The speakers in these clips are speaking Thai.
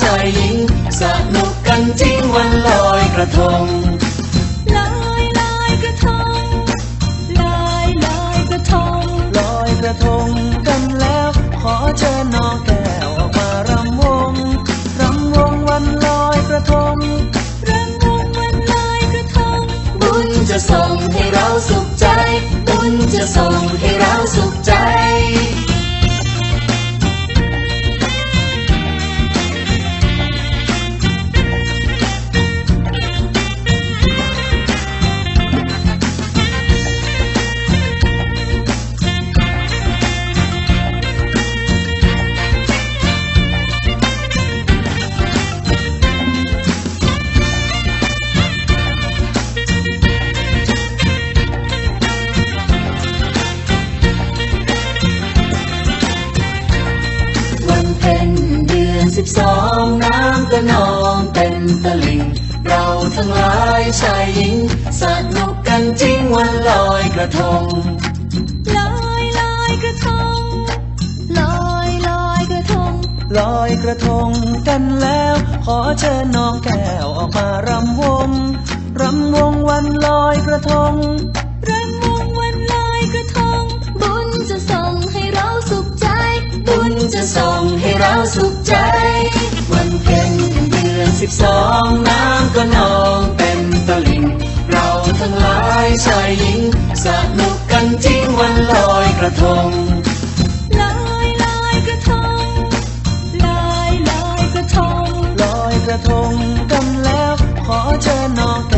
ชายหญิงสนุกกันจริงวันลอยกระทงลอยลอยกระทงลอยลอยกระทงลอยกระทงกันแล้ว ขอเชิญน้องแก้วออกมารำวงรำวงวันลอยกระทงรำวงวันลอยกระทง บุญจะส่งให้เราสุขใจ บุญจะส่งให้เราสุขใจ น้ำก็นองเต็มตลิ่งเราทั้งหลายชายหญิงสนุกกันจริงวันลอยกระทง ลอยลอยกระทง ลอยลอยกระทง ลอยกระทงกันแล้ว ขอเชิญน้องแก้วออกมารำวง รำวงวันลอยกระทง สิบสองน้ำก็นองเต็มตลิ่ง เราทั้งหลายชายหญิงสนุกกันจริงวันลอยกระทงลอยลอยกระทงลอยลอยกระทงลอยกระทงกันแล้วขอเชิญน้องแก้วออก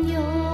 有